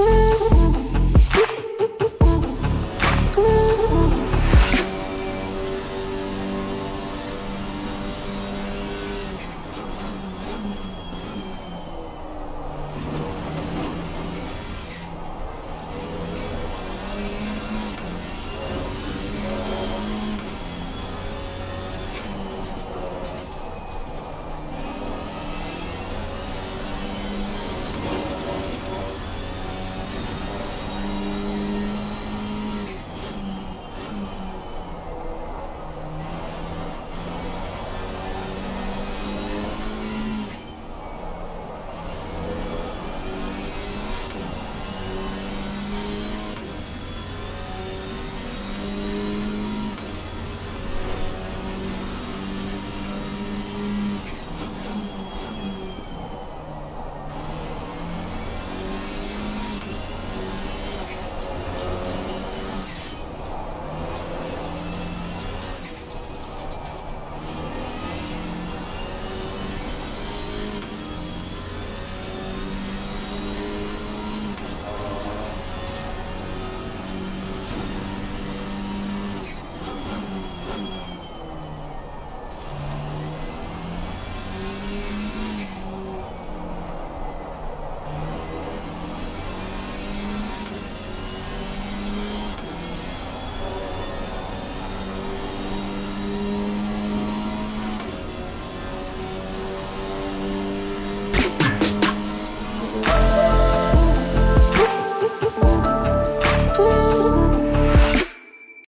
Ooh.